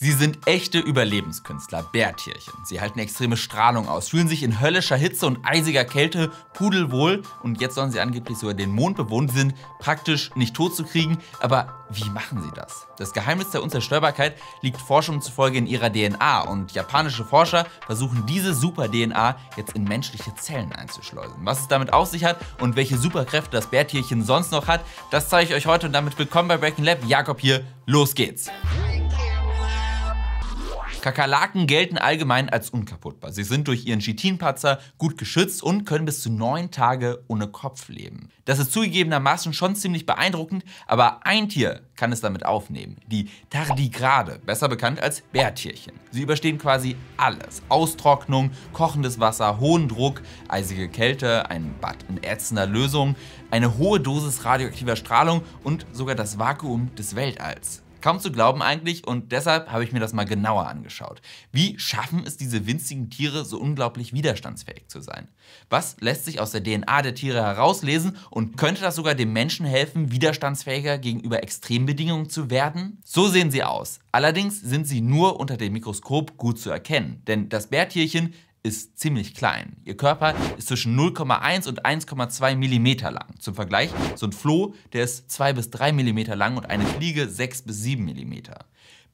Sie sind echte Überlebenskünstler, Bärtierchen. Sie halten extreme Strahlung aus, fühlen sich in höllischer Hitze und eisiger Kälte pudelwohl und jetzt sollen sie angeblich sogar den Mond bewohnen. Sie sind praktisch nicht tot zu kriegen, aber wie machen sie das? Das Geheimnis der Unzerstörbarkeit liegt Forschung zufolge in ihrer DNA und japanische Forscher versuchen diese Super-DNA jetzt in menschliche Zellen einzuschleusen. Was es damit auf sich hat und welche Superkräfte das Bärtierchen sonst noch hat, das zeige ich euch heute und damit willkommen bei Breaking Lab. Jakob hier, los geht's! Kakerlaken gelten allgemein als unkaputtbar. Sie sind durch ihren Chitinpatzer gut geschützt und können bis zu neun Tage ohne Kopf leben. Das ist zugegebenermaßen schon ziemlich beeindruckend, aber ein Tier kann es damit aufnehmen. Die Tardigrade, besser bekannt als Bärtierchen. Sie überstehen quasi alles. Austrocknung, kochendes Wasser, hohen Druck, eisige Kälte, ein Bad in ätzender Lösung, eine hohe Dosis radioaktiver Strahlung und sogar das Vakuum des Weltalls. Kaum zu glauben eigentlich und deshalb habe ich mir das mal genauer angeschaut. Wie schaffen es diese winzigen Tiere so unglaublich widerstandsfähig zu sein? Was lässt sich aus der DNA der Tiere herauslesen und könnte das sogar dem Menschen helfen, widerstandsfähiger gegenüber Extrembedingungen zu werden? So sehen sie aus. Allerdings sind sie nur unter dem Mikroskop gut zu erkennen, denn das Bärtierchen ist ziemlich klein. Ihr Körper ist zwischen 0,1 und 1,2 mm lang. Zum Vergleich, so ein Floh, der ist 2 bis 3 mm lang und eine Fliege 6 bis 7 mm.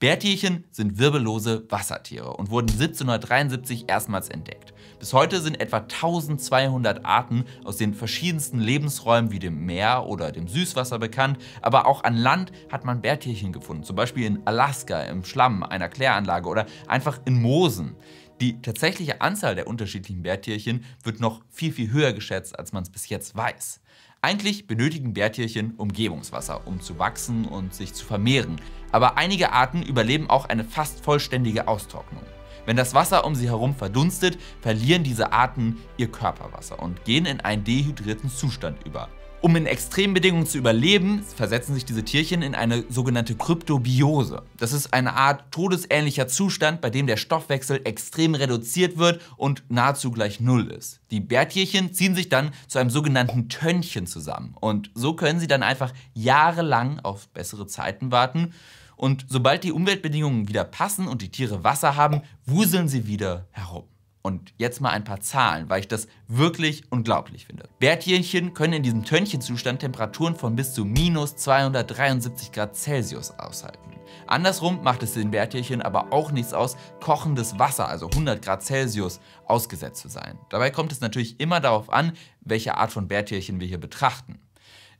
Bärtierchen sind wirbellose Wassertiere und wurden 1773 erstmals entdeckt. Bis heute sind etwa 1200 Arten aus den verschiedensten Lebensräumen wie dem Meer oder dem Süßwasser bekannt, aber auch an Land hat man Bärtierchen gefunden, zum Beispiel in Alaska im Schlamm einer Kläranlage oder einfach in Moosen. Die tatsächliche Anzahl der unterschiedlichen Bärtierchen wird noch viel, viel höher geschätzt, als man es bis jetzt weiß. Eigentlich benötigen Bärtierchen Umgebungswasser, um zu wachsen und sich zu vermehren. Aber einige Arten überleben auch eine fast vollständige Austrocknung. Wenn das Wasser um sie herum verdunstet, verlieren diese Arten ihr Körperwasser und gehen in einen dehydrierten Zustand über. Um in extremen Bedingungen zu überleben, versetzen sich diese Tierchen in eine sogenannte Kryptobiose. Das ist eine Art todesähnlicher Zustand, bei dem der Stoffwechsel extrem reduziert wird und nahezu gleich Null ist. Die Bärtierchen ziehen sich dann zu einem sogenannten Tönnchen zusammen und so können sie dann einfach jahrelang auf bessere Zeiten warten und sobald die Umweltbedingungen wieder passen und die Tiere Wasser haben, wuseln sie wieder herum. Und jetzt mal ein paar Zahlen, weil ich das wirklich unglaublich finde. Bärtierchen können in diesem Tönchenzustand Temperaturen von bis zu minus 273 Grad Celsius aushalten. Andersrum macht es den Bärtierchen aber auch nichts aus, kochendes Wasser, also 100 Grad Celsius, ausgesetzt zu sein. Dabei kommt es natürlich immer darauf an, welche Art von Bärtierchen wir hier betrachten.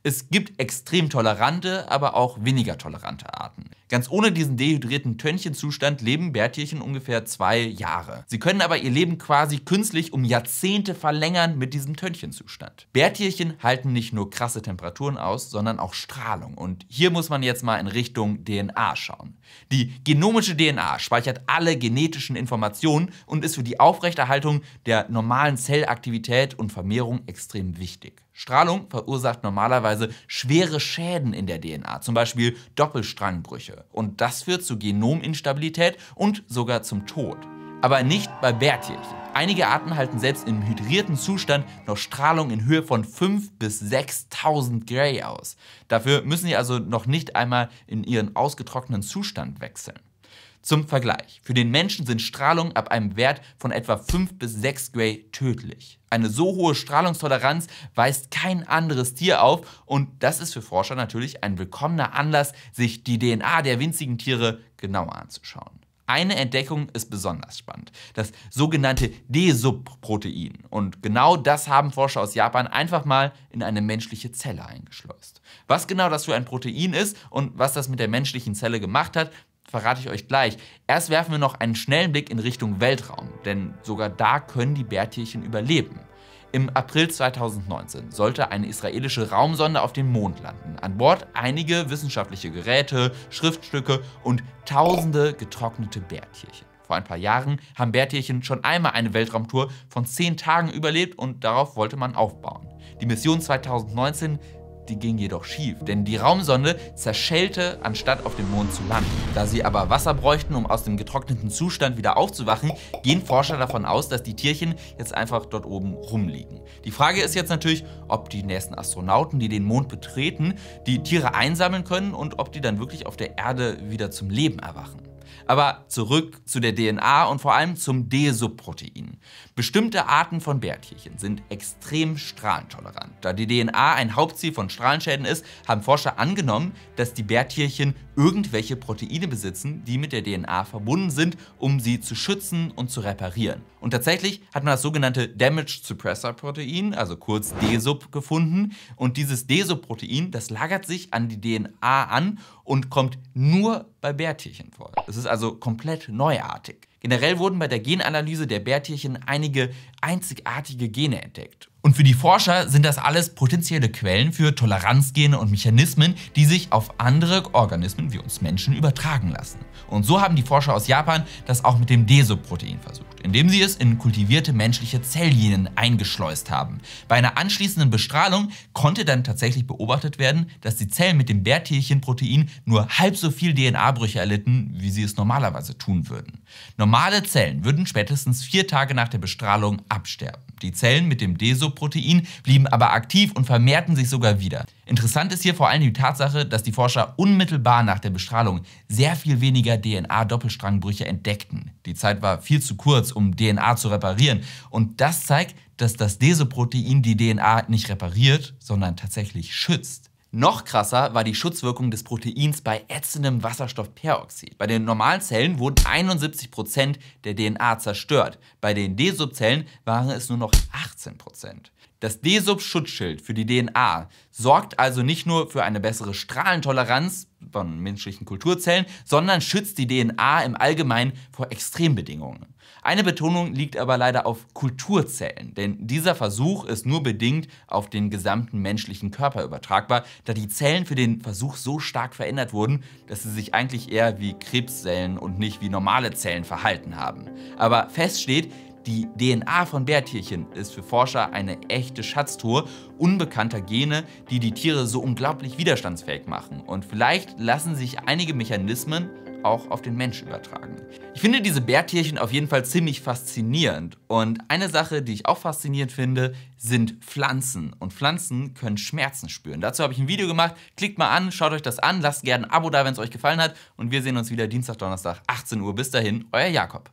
Es gibt extrem tolerante, aber auch weniger tolerante Arten. Ganz ohne diesen dehydrierten Tönchenzustand leben Bärtierchen ungefähr zwei Jahre. Sie können aber ihr Leben quasi künstlich um Jahrzehnte verlängern mit diesem Tönchenzustand. Bärtierchen halten nicht nur krasse Temperaturen aus, sondern auch Strahlung. Und hier muss man jetzt mal in Richtung DNA schauen. Die genomische DNA speichert alle genetischen Informationen und ist für die Aufrechterhaltung der normalen Zellaktivität und Vermehrung extrem wichtig. Strahlung verursacht normalerweise schwere Schäden in der DNA, zum Beispiel Doppelstrangbrüche. Und das führt zu Genominstabilität und sogar zum Tod. Aber nicht bei Bärtierchen. Einige Arten halten selbst im hydrierten Zustand noch Strahlung in Höhe von 5.000 bis 6.000 Gray aus. Dafür müssen sie also noch nicht einmal in ihren ausgetrockneten Zustand wechseln. Zum Vergleich, für den Menschen sind Strahlungen ab einem Wert von etwa 5 bis 6 Gray tödlich. Eine so hohe Strahlungstoleranz weist kein anderes Tier auf und das ist für Forscher natürlich ein willkommener Anlass, sich die DNA der winzigen Tiere genauer anzuschauen. Eine Entdeckung ist besonders spannend, das sogenannte D-Subprotein. Und genau das haben Forscher aus Japan einfach mal in eine menschliche Zelle eingeschleust. Was genau das für ein Protein ist und was das mit der menschlichen Zelle gemacht hat, verrate ich euch gleich. Erst werfen wir noch einen schnellen Blick in Richtung Weltraum, denn sogar da können die Bärtierchen überleben. Im April 2019 sollte eine israelische Raumsonde auf dem Mond landen. An Bord einige wissenschaftliche Geräte, Schriftstücke und tausende getrocknete Bärtierchen. Vor ein paar Jahren haben Bärtierchen schon einmal eine Weltraumtour von 10 Tagen überlebt und darauf wollte man aufbauen. Die Mission 2019 die ging jedoch schief, denn die Raumsonde zerschellte, anstatt auf dem Mond zu landen. Da sie aber Wasser bräuchten, um aus dem getrockneten Zustand wieder aufzuwachen, gehen Forscher davon aus, dass die Tierchen jetzt einfach dort oben rumliegen. Die Frage ist jetzt natürlich, ob die nächsten Astronauten, die den Mond betreten, die Tiere einsammeln können und ob die dann wirklich auf der Erde wieder zum Leben erwachen. Aber zurück zu der DNA und vor allem zum D-Subprotein. Bestimmte Arten von Bärtierchen sind extrem strahlentolerant. Da die DNA ein Hauptziel von Strahlenschäden ist, haben Forscher angenommen, dass die Bärtierchen irgendwelche Proteine besitzen, die mit der DNA verbunden sind, um sie zu schützen und zu reparieren. Und tatsächlich hat man das sogenannte Damage Suppressor Protein, also kurz DSUP, gefunden. Und dieses DSUP-Protein, das lagert sich an die DNA an und kommt nur bei Bärtierchen vor. Das ist also komplett neuartig. Generell wurden bei der Genanalyse der Bärtierchen einige einzigartige Gene entdeckt. Und für die Forscher sind das alles potenzielle Quellen für Toleranzgene und Mechanismen, die sich auf andere Organismen wie uns Menschen übertragen lassen. Und so haben die Forscher aus Japan das auch mit dem DESO-Protein versucht indem sie es in kultivierte menschliche Zelllinien eingeschleust haben. Bei einer anschließenden Bestrahlung konnte dann tatsächlich beobachtet werden, dass die Zellen mit dem Bärtierchenprotein nur halb so viel DNA-Brüche erlitten, wie sie es normalerweise tun würden. Normale Zellen würden spätestens vier Tage nach der Bestrahlung absterben. Die Zellen mit dem DESO-Protein blieben aber aktiv und vermehrten sich sogar wieder. Interessant ist hier vor allem die Tatsache, dass die Forscher unmittelbar nach der Bestrahlung sehr viel weniger DNA-Doppelstrangbrüche entdeckten. Die Zeit war viel zu kurz, um DNA zu reparieren. Und das zeigt, dass das DESO-Protein die DNA nicht repariert, sondern tatsächlich schützt. Noch krasser war die Schutzwirkung des Proteins bei ätzendem Wasserstoffperoxid. Bei den normalen Zellen wurden 71% der DNA zerstört. Bei den D-Subzellen waren es nur noch 18%. Das D-Sub-Schutzschild für die DNA sorgt also nicht nur für eine bessere Strahlentoleranz von menschlichen Kulturzellen, sondern schützt die DNA im Allgemeinen vor Extrembedingungen. Eine Betonung liegt aber leider auf Kulturzellen, denn dieser Versuch ist nur bedingt auf den gesamten menschlichen Körper übertragbar, da die Zellen für den Versuch so stark verändert wurden, dass sie sich eigentlich eher wie Krebszellen und nicht wie normale Zellen verhalten haben. Aber fest steht, die DNA von Bärtierchen ist für Forscher eine echte Schatztruhe unbekannter Gene, die die Tiere so unglaublich widerstandsfähig machen. Und vielleicht lassen sich einige Mechanismen auch auf den Mensch übertragen. Ich finde diese Bärtierchen auf jeden Fall ziemlich faszinierend. Und eine Sache, die ich auch faszinierend finde, sind Pflanzen. Und Pflanzen können Schmerzen spüren. Dazu habe ich ein Video gemacht. Klickt mal an, schaut euch das an, lasst gerne ein Abo da, wenn es euch gefallen hat. Und wir sehen uns wieder Dienstag, Donnerstag, 18 Uhr. Bis dahin, euer Jakob.